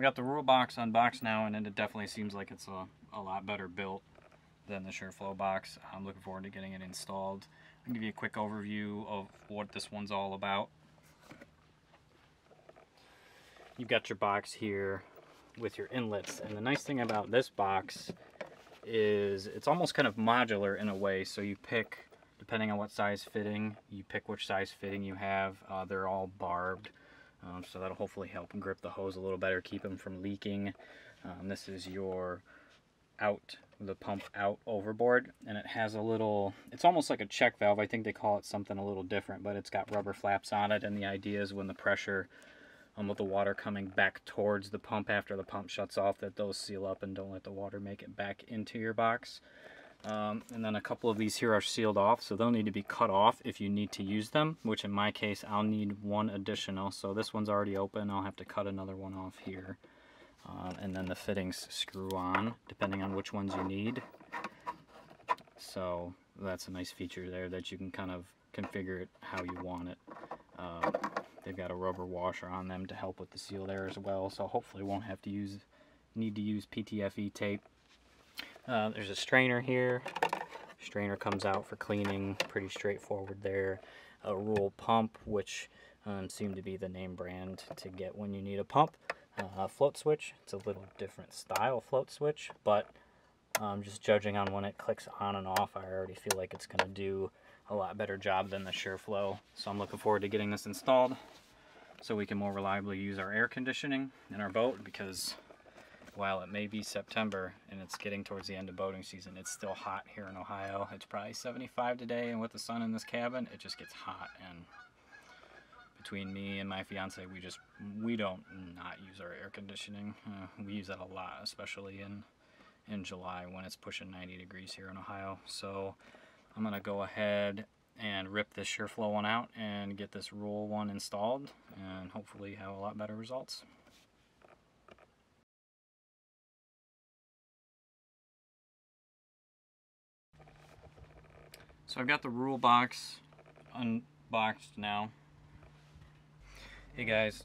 I've got the rule box unboxed now, and it definitely seems like it's a, a lot better built than the Shurflo box. I'm looking forward to getting it installed. I'll give you a quick overview of what this one's all about. You've got your box here with your inlets, and the nice thing about this box is it's almost kind of modular in a way, so you pick, depending on what size fitting, you pick which size fitting you have. Uh, they're all barbed, um, so that'll hopefully help grip the hose a little better, keep them from leaking. Um, this is your out the pump out overboard and it has a little it's almost like a check valve i think they call it something a little different but it's got rubber flaps on it and the idea is when the pressure um, with the water coming back towards the pump after the pump shuts off that those seal up and don't let the water make it back into your box um, and then a couple of these here are sealed off so they'll need to be cut off if you need to use them which in my case I'll need one additional. So this one's already open. I'll have to cut another one off here. Uh, and then the fittings screw on depending on which ones you need. So that's a nice feature there that you can kind of configure it how you want it. Uh, they've got a rubber washer on them to help with the seal there as well. So hopefully won't have to use need to use PTFE tape uh, there's a strainer here strainer comes out for cleaning pretty straightforward there a rule pump which um, seemed to be the name brand to get when you need a pump uh, float switch. It's a little different style float switch, but um, just judging on when it clicks on and off, I already feel like it's going to do a lot better job than the Shurflo. So I'm looking forward to getting this installed so we can more reliably use our air conditioning in our boat because while it may be September and it's getting towards the end of boating season, it's still hot here in Ohio. It's probably 75 today and with the sun in this cabin, it just gets hot and between me and my fiance, we just we don't not use our air conditioning. Uh, we use that a lot, especially in in July when it's pushing 90 degrees here in Ohio. So I'm gonna go ahead and rip this Shurflo one out and get this Rule one installed, and hopefully have a lot better results. So I've got the rule box unboxed now. Hey guys,